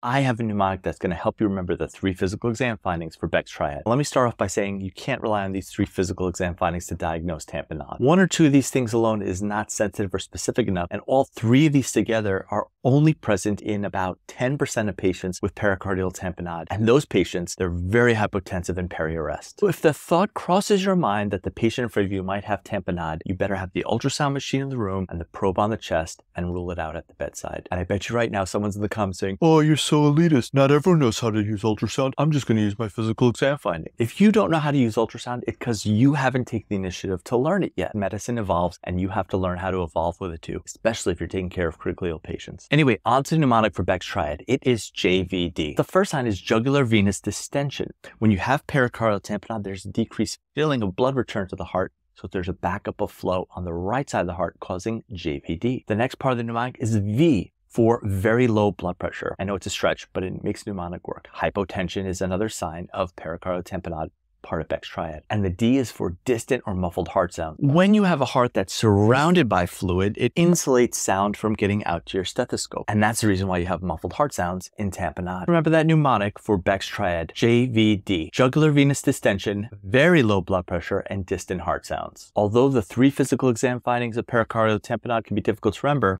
I have a mnemonic that's going to help you remember the three physical exam findings for Beck's triad. Let me start off by saying you can't rely on these three physical exam findings to diagnose tamponade. One or two of these things alone is not sensitive or specific enough, and all three of these together are only present in about 10% of patients with pericardial tamponade. And those patients, they're very hypotensive and peri-arrest. So if the thought crosses your mind that the patient in front of you might have tamponade, you better have the ultrasound machine in the room and the probe on the chest and rule it out at the bedside. And I bet you right now someone's in the comments saying, oh, you're so elitist. Not everyone knows how to use ultrasound. I'm just going to use my physical exam finding. If you don't know how to use ultrasound, it's because you haven't taken the initiative to learn it yet. Medicine evolves and you have to learn how to evolve with it too, especially if you're taking care of critically ill patients. Anyway, on to the mnemonic for Beck's triad. It is JVD. The first sign is jugular venous distension. When you have pericardial tamponade, there's a decreased filling of blood return to the heart so there's a backup of flow on the right side of the heart causing JVD. The next part of the mnemonic is V for very low blood pressure. I know it's a stretch, but it makes mnemonic work. Hypotension is another sign of pericardial tamponade part of Beck's triad. And the D is for distant or muffled heart sound. When you have a heart that's surrounded by fluid, it insulates sound from getting out to your stethoscope. And that's the reason why you have muffled heart sounds in tamponade. Remember that mnemonic for Beck's triad, JVD, jugular venous distension, very low blood pressure, and distant heart sounds. Although the three physical exam findings of pericardial tamponade can be difficult to remember,